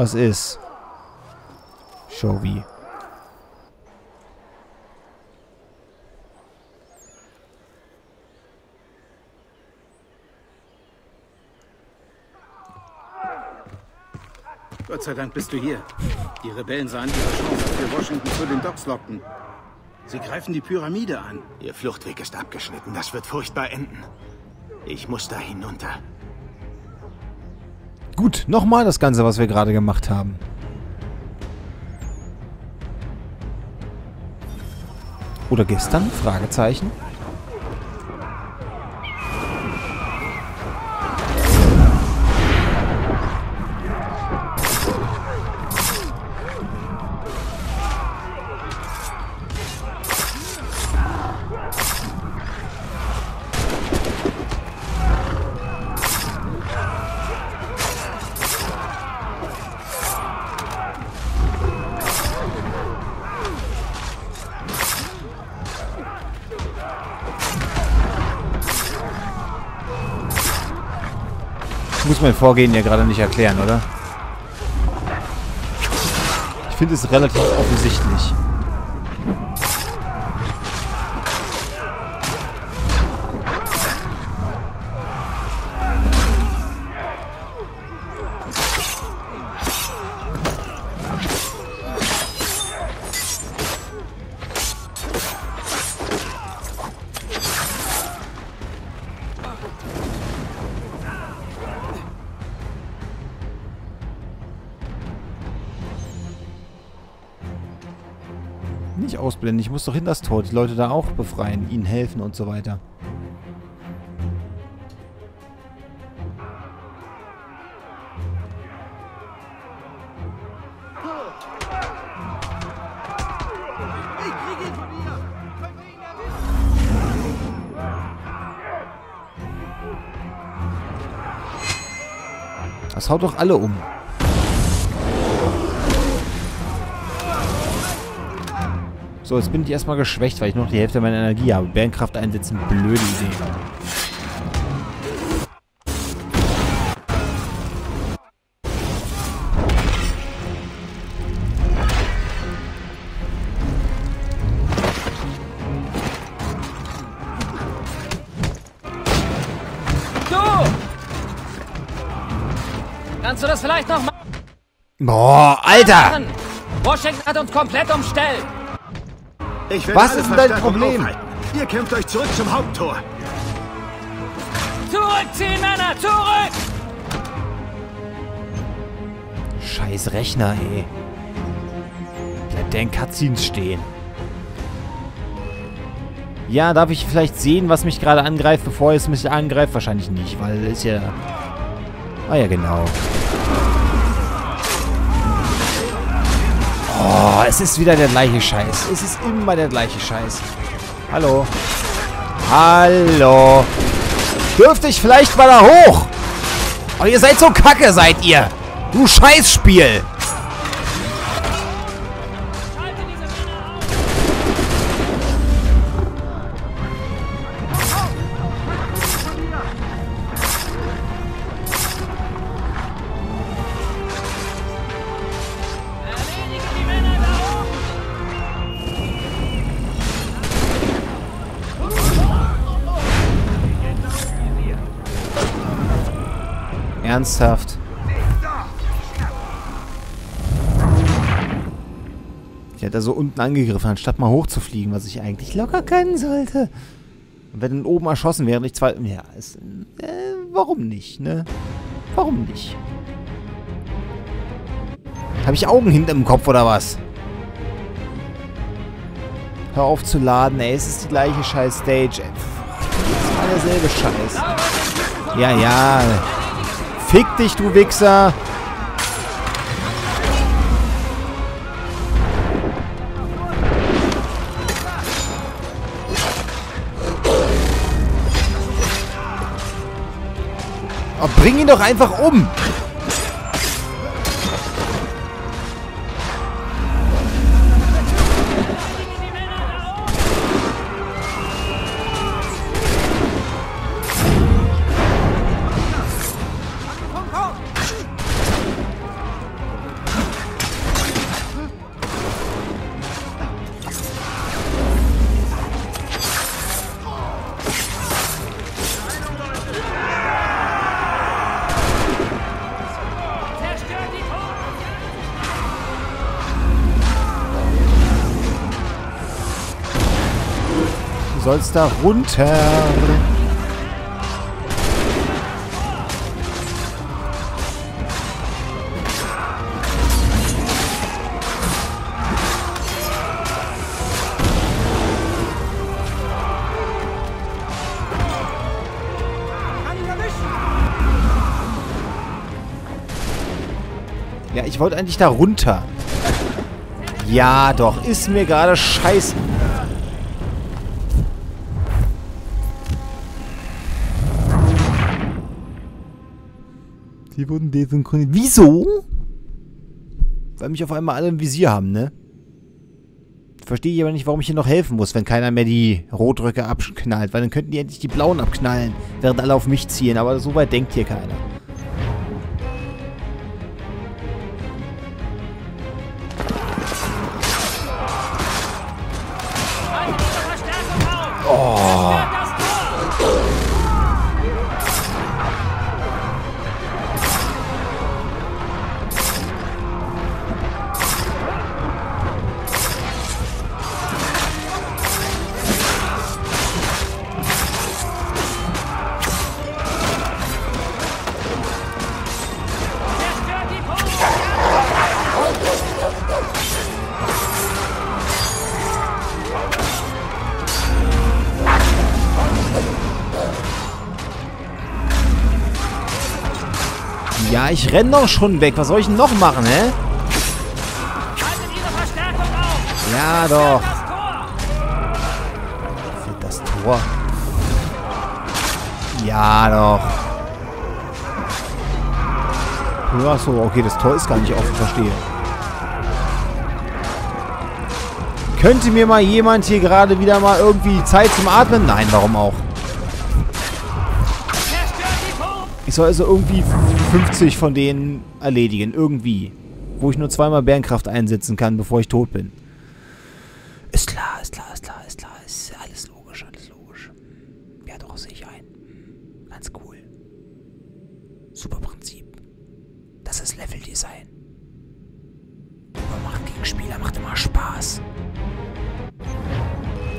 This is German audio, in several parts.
Was ist? Showy. Gott sei Dank bist du hier. Die Rebellen sahen ihre Chance, als wir Washington zu den Docks lockten. Sie greifen die Pyramide an. Ihr Fluchtweg ist abgeschnitten. Das wird furchtbar enden. Ich muss da hinunter. Gut, nochmal das Ganze, was wir gerade gemacht haben. Oder gestern? Fragezeichen. Muss mein Vorgehen ja gerade nicht erklären, oder? Ich finde es relativ offensichtlich. Ausblenden. Ich muss doch hin das Tor. Die Leute da auch befreien, ihnen helfen und so weiter. Das haut doch alle um. So, jetzt bin ich erstmal geschwächt, weil ich noch die Hälfte meiner Energie habe. Bärenkraft einsetzen, blöde Idee. Du! Kannst du das vielleicht noch machen? Boah, Alter! Washington hat uns komplett umstellt. Ich will Was ist denn dein Problem? aufhalten. Ihr kämpft euch zurück zum Haupttor. Zurückziehen, Männer, zurück! Scheiß Rechner, ey. Bleibt der in Cutscenes stehen. Ja, darf ich vielleicht sehen, was mich gerade angreift, bevor es mich angreift? Wahrscheinlich nicht, weil es ist ja... Ah ja, genau. Oh, es ist wieder der gleiche Scheiß. Es ist immer der gleiche Scheiß. Hallo. Hallo. Dürfte ich vielleicht mal da hoch? Oh, ihr seid so kacke, seid ihr. Du Scheißspiel. Ernsthaft? Ich hätte da so unten angegriffen, anstatt mal hochzufliegen, was ich eigentlich locker können sollte. Und wenn dann oben erschossen, während ich zwei... Ja, ist, äh, warum nicht, ne? Warum nicht? Habe ich Augen hinterm Kopf oder was? Hör auf zu laden, ey. Es ist die gleiche scheiß Stage, ey. Es ist immer derselbe Scheiß. Ja, ja. Fick dich, du Wichser. Oh, bring ihn doch einfach um. Sollst da runter. Ja, ich wollte eigentlich da runter. Ja, doch. Ist mir gerade scheiße. Die wurden desynchronisiert. Wieso? Weil mich auf einmal alle im Visier haben, ne? Verstehe ich aber nicht, warum ich hier noch helfen muss, wenn keiner mehr die Rotröcke abknallt. Weil dann könnten die endlich die blauen abknallen, während alle auf mich ziehen. Aber so weit denkt hier keiner. Oh. Ich renn doch schon weg. Was soll ich denn noch machen, hä? Ja, doch. Das Tor! Für das Tor. Ja, doch. Ach so, okay, das Tor ist gar nicht offen, verstehe. Könnte mir mal jemand hier gerade wieder mal irgendwie Zeit zum Atmen? Nein, warum auch? Ich soll also irgendwie 50 von denen erledigen. Irgendwie. Wo ich nur zweimal Bärenkraft einsetzen kann, bevor ich tot bin. Ist klar, ist klar, ist klar, ist klar. Ist alles logisch, alles logisch. Ja, doch, sehe ich ein. Ganz cool. Super Prinzip. Das ist Leveldesign. Übermacht gegen Spieler macht immer Spaß.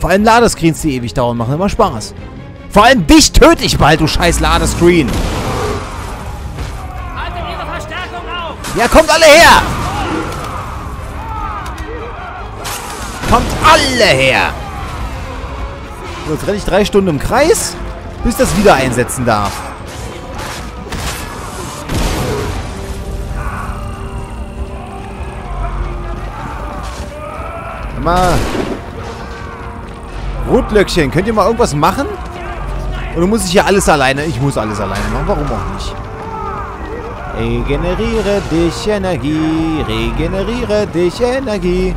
Vor allem Ladescreens, die ewig dauern, machen immer Spaß. Vor allem dich töte ich bald, du scheiß Ladescreen. Ja, kommt alle her! Kommt alle her! So, jetzt renne ich drei Stunden im Kreis, bis das wieder einsetzen darf. Mal. Rotlöckchen, könnt ihr mal irgendwas machen? Oder muss ich hier alles alleine? Ich muss alles alleine machen, warum auch nicht? Regeneriere dich Energie, regeneriere dich Energie,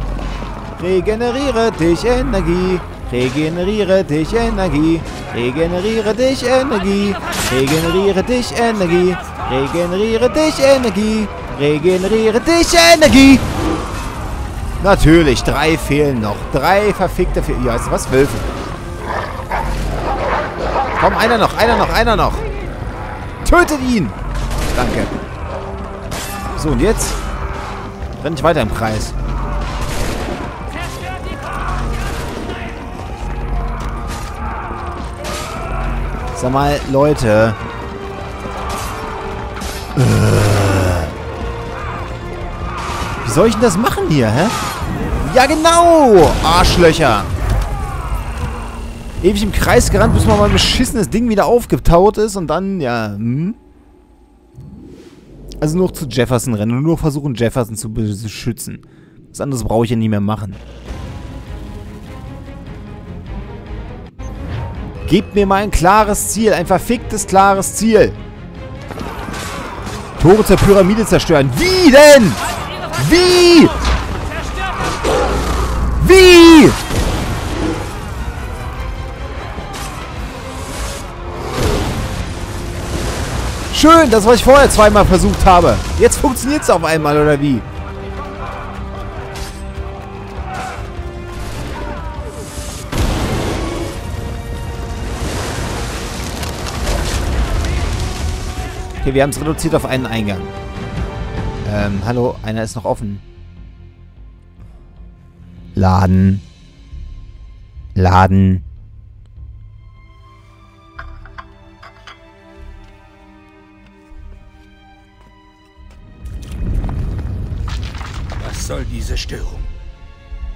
regeneriere dich Energie, regeneriere dich Energie, regeneriere dich Energie, regeneriere dich Energie, regeneriere dich Energie, regeneriere dich Energie. Natürlich, drei fehlen noch. Drei verfickte fehlen. Ja, ist was? Wölfe. Komm, einer noch, einer noch, einer noch. Tötet ihn! Danke. So, und jetzt renne ich weiter im Kreis. Sag mal, Leute. Äh. Wie soll ich denn das machen hier, hä? Ja, genau! Arschlöcher! Ewig im Kreis gerannt, bis mal mein beschissenes Ding wieder aufgetaut ist und dann, ja, hm? Also nur zu Jefferson rennen und nur versuchen, Jefferson zu beschützen. Was anderes brauche ich ja nie mehr machen. Gebt mir mal ein klares Ziel, ein verficktes klares Ziel. Tore zur Pyramide zerstören. Wie denn? Wie? Schön, das, was ich vorher zweimal versucht habe. Jetzt funktioniert es auf einmal, oder wie? Okay, wir haben es reduziert auf einen Eingang. Ähm, hallo, einer ist noch offen. Laden. Laden. Was soll diese Störung?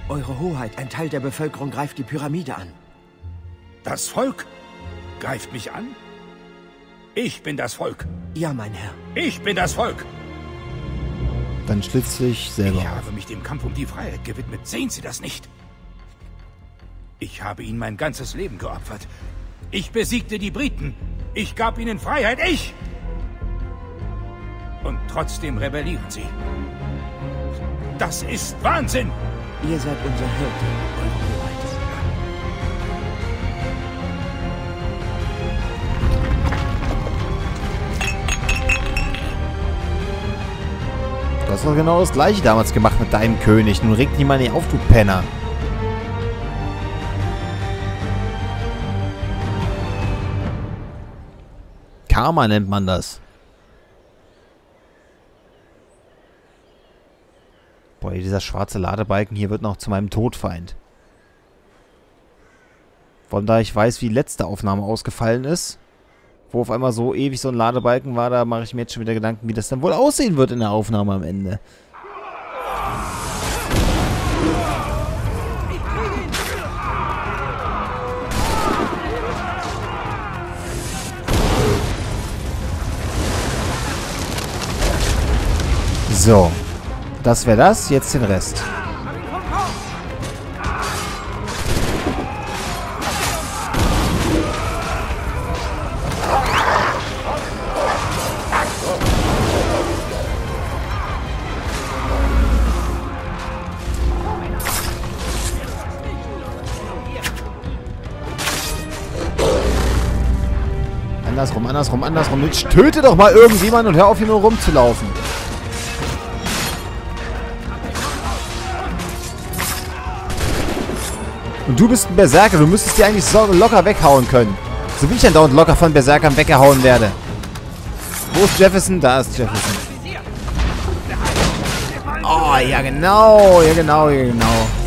Eure Hoheit, ein Teil der Bevölkerung greift die Pyramide an. Das Volk greift mich an? Ich bin das Volk. Ja, mein Herr. Ich bin das Volk. Dann schlitzt sich selber Ich habe mich dem Kampf um die Freiheit gewidmet. Sehen Sie das nicht? Ich habe ihnen mein ganzes Leben geopfert. Ich besiegte die Briten. Ich gab ihnen Freiheit. Ich! Und trotzdem rebellieren sie. Das ist Wahnsinn! Ihr seid unser Hirte, Hoheit. Du hast doch genau das gleiche damals gemacht mit deinem König. Nun reg dich mal nicht auf, du Penner. Karma nennt man das. Boah, dieser schwarze Ladebalken hier wird noch zu meinem Todfeind. Allem, da ich weiß, wie die letzte Aufnahme ausgefallen ist, wo auf einmal so ewig so ein Ladebalken war, da mache ich mir jetzt schon wieder Gedanken, wie das dann wohl aussehen wird in der Aufnahme am Ende. So. Das wäre das. Jetzt den Rest. Andersrum, andersrum, andersrum. Jetzt töte doch mal irgendjemand und hör auf, hier nur rumzulaufen. Und du bist ein Berserker. Du müsstest die eigentlich locker weghauen können. So wie ich dann dauernd locker von Berserkern weggehauen werde. Wo ist Jefferson? Da ist Jefferson. Oh, ja genau. Ja genau, ja genau.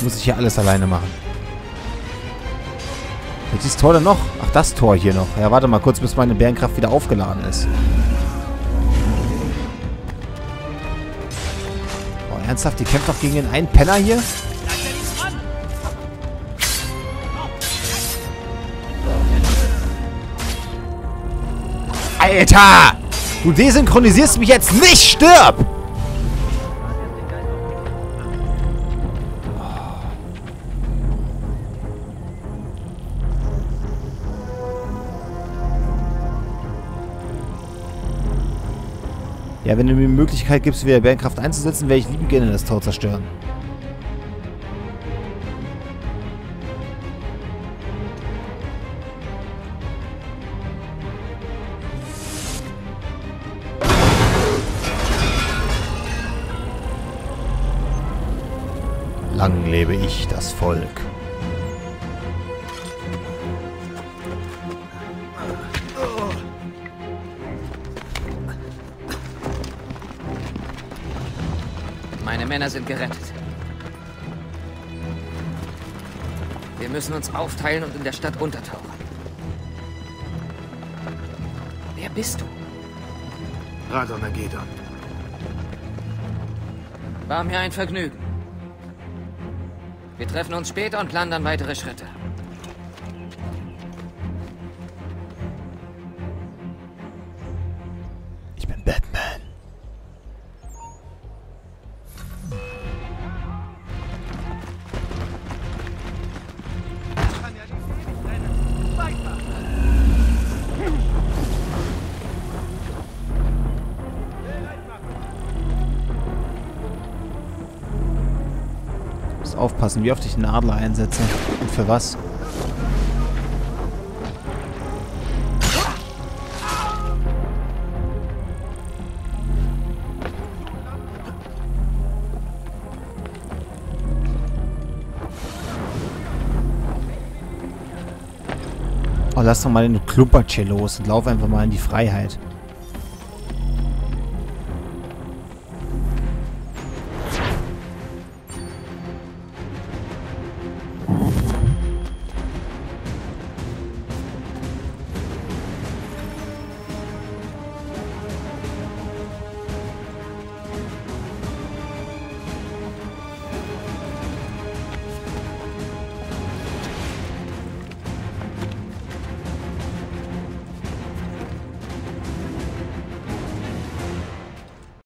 Muss ich hier alles alleine machen. Welches Tor denn noch? Ach, das Tor hier noch. Ja, warte mal kurz, bis meine Bärenkraft wieder aufgeladen ist. Oh, ernsthaft? Die kämpft doch gegen den einen Penner hier? Alter! Du desynchronisierst mich jetzt nicht! Stirb! Ja, wenn du mir die Möglichkeit gibst, wieder Bärenkraft einzusetzen, werde ich lieben gerne das Tor zerstören. Lang lebe ich das Volk. Männer sind gerettet. Wir müssen uns aufteilen und in der Stadt untertauchen. Wer bist du? Radonagedon. War mir ein Vergnügen. Wir treffen uns später und planen dann weitere Schritte. Aufpassen, wie oft ich den Adler einsetze. Und für was? Oh, lass doch mal den Klumpertje los und lauf einfach mal in die Freiheit.